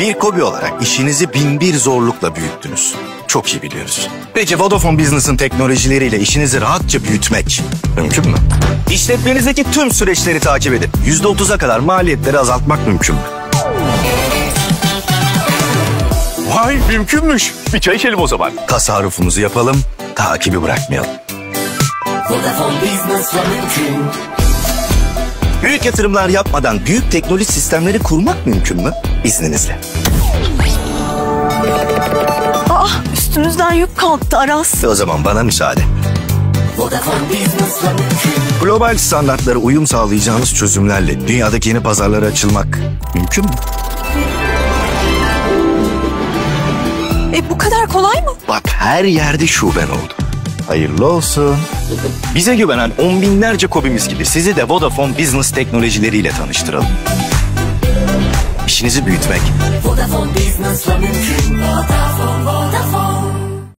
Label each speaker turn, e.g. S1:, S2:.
S1: Bir kobi olarak işinizi bin bir zorlukla büyüttünüz. Çok iyi biliyoruz. Peki Vodafone Business'ın teknolojileriyle işinizi rahatça büyütmek mümkün mü? İşletmenizdeki tüm süreçleri takip edip %30'a kadar maliyetleri azaltmak mümkün mü?
S2: Vay mümkünmüş. Bir çay içelim o zaman.
S1: Tasarrufumuzu yapalım, takibi bırakmayalım.
S3: Vodafone Business'la mümkün.
S1: Büyük yatırımlar yapmadan büyük teknoloji sistemleri kurmak mümkün mü? İzninizle.
S4: Ah üstümüzden yük kalktı Aras.
S1: Ve o zaman bana müsaade. Global standartlara uyum sağlayacağınız çözümlerle dünyadaki yeni pazarlara açılmak mümkün mü?
S4: E bu kadar kolay mı?
S1: Bak her yerde şuben oldu. Hayırlı olsun. Bize güvenen on binlerce kobimiz gibi sizi de Vodafone Business teknolojileriyle tanıştıralım. İşinizi büyütmek,
S3: Vodafone Business'la